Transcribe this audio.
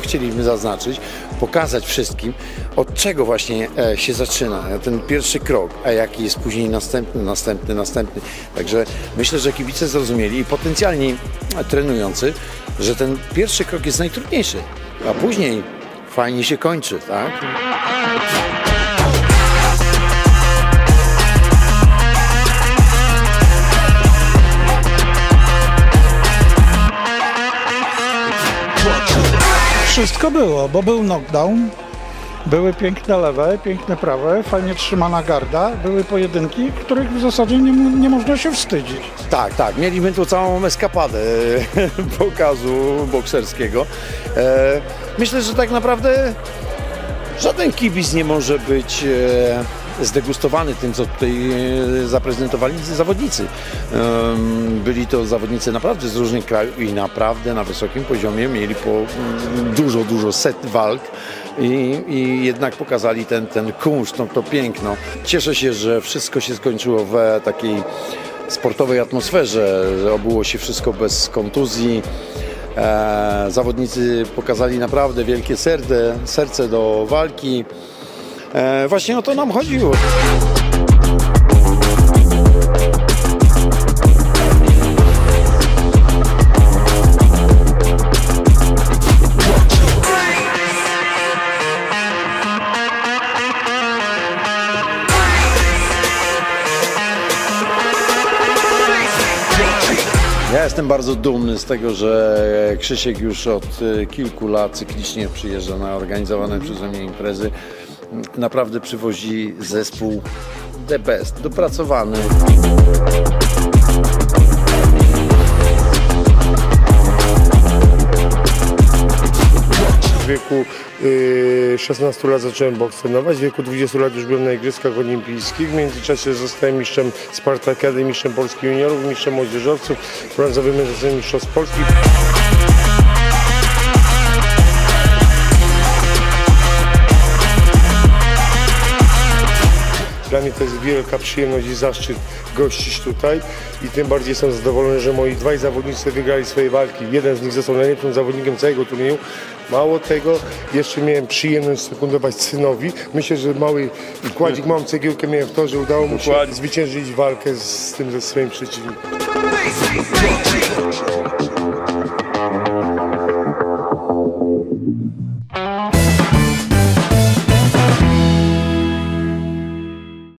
chcieliśmy zaznaczyć, pokazać wszystkim, od czego właśnie e, się zaczyna ten pierwszy krok, a jaki jest później następny, następny, następny. Także myślę, że kibice zrozumieli i potencjalni trenujący, że ten pierwszy krok jest najtrudniejszy, a później fajnie się kończy, tak? Wszystko było, bo był knockdown, były piękne lewe, piękne prawe, fajnie trzymana garda, były pojedynki, których w zasadzie nie, nie można się wstydzić. Tak, tak. Mieliśmy tu całą eskapadę pokazu bokserskiego. E, myślę, że tak naprawdę żaden kibic nie może być e, zdegustowany tym, co tutaj e, zaprezentowali zawodnicy. Byli to zawodnicy naprawdę z różnych krajów i naprawdę na wysokim poziomie mieli po dużo, dużo set walk. I, i jednak pokazali ten, ten kunszt, no, to piękno. Cieszę się, że wszystko się skończyło w takiej sportowej atmosferze, że obyło się wszystko bez kontuzji. E, zawodnicy pokazali naprawdę wielkie serce, serce do walki. E, właśnie o to nam chodziło. Ja jestem bardzo dumny z tego, że Krzysiek już od e, kilku lat cyklicznie przyjeżdża na organizowane przeze mnie imprezy. Naprawdę przywozi zespół the best, dopracowany. W wieku y, 16 lat zacząłem boks trenować, w wieku 20 lat już byłem na Igrzyskach Olimpijskich. W międzyczasie zostałem mistrzem Spartakiady, mistrzem Polski Juniorów, mistrzem młodzieżowców, brązowym mistrzem Polski. Dla mnie to jest wielka przyjemność i zaszczyt gościć tutaj i tym bardziej jestem zadowolony, że moi dwaj zawodnicy wygrali swoje walki. Jeden z nich został najlepszym zawodnikiem całego turnieju. Mało tego, jeszcze miałem przyjemność sekundować synowi. Myślę, że mały wkładzik, małą cegiełkę miałem w to, że udało mu się Dokładnie. zwyciężyć walkę z tym ze swoim przeciwnikiem. Thank